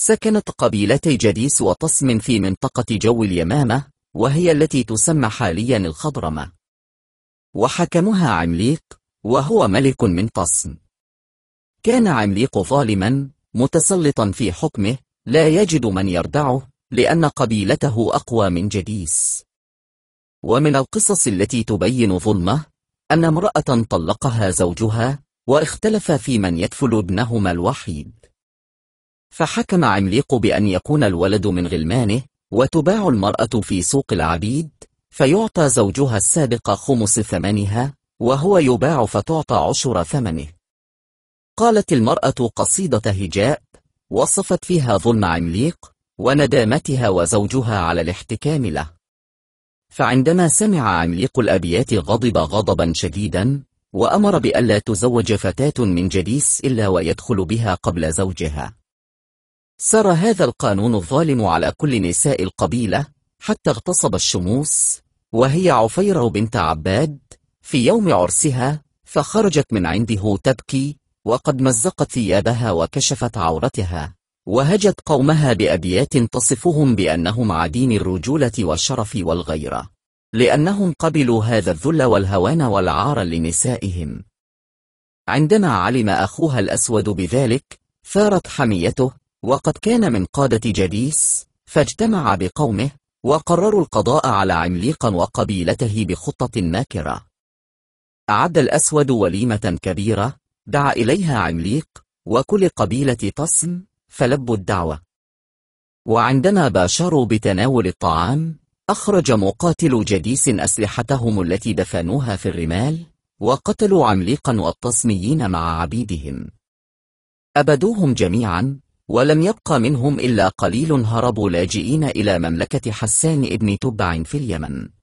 سكنت قبيلتي جديس وطسم في منطقة جو اليمامة وهي التي تسمى حاليا الخضرمة. وحكمها عمليق وهو ملك من طسم. كان عمليق ظالما متسلطا في حكمه لا يجد من يردعه لأن قبيلته أقوى من جديس. ومن القصص التي تبين ظلمه أن امرأة طلقها زوجها واختلف في من يكفل ابنهما الوحيد. فحكم عمليق بأن يكون الولد من غلمانه وتباع المرأة في سوق العبيد فيعطى زوجها السابق خمس ثمنها وهو يباع فتعطى عشر ثمنه. قالت المرأة قصيدة هجاء وصفت فيها ظلم عمليق وندامتها وزوجها على الاحتكام له. فعندما سمع عمليق الأبيات غضب غضبا شديدا وأمر بألا تزوج فتاة من جديس إلا ويدخل بها قبل زوجها. سر هذا القانون الظالم على كل نساء القبيلة حتى اغتصب الشموس وهي عفيرة بنت عباد في يوم عرسها فخرجت من عنده تبكي وقد مزقت ثيابها وكشفت عورتها وهجت قومها بأبيات تصفهم بأنهم عديم الرجولة والشرف والغيرة لأنهم قبلوا هذا الذل والهوان والعار لنسائهم. عندما علم أخوها الأسود بذلك ثارت حميته وقد كان من قادة جديس فاجتمع بقومه وقرروا القضاء على عمليقا وقبيلته بخطة ماكرة أعد الأسود وليمة كبيرة دعا إليها عمليق وكل قبيلة طسم فلبوا الدعوة. وعندما باشروا بتناول الطعام أخرج مقاتل جديس أسلحتهم التي دفنوها في الرمال وقتلوا عمليقا والتصميين مع عبيدهم. أبدوهم جميعا ولم يبقى منهم إلا قليل هربوا لاجئين إلى مملكة حسان ابن تبع في اليمن.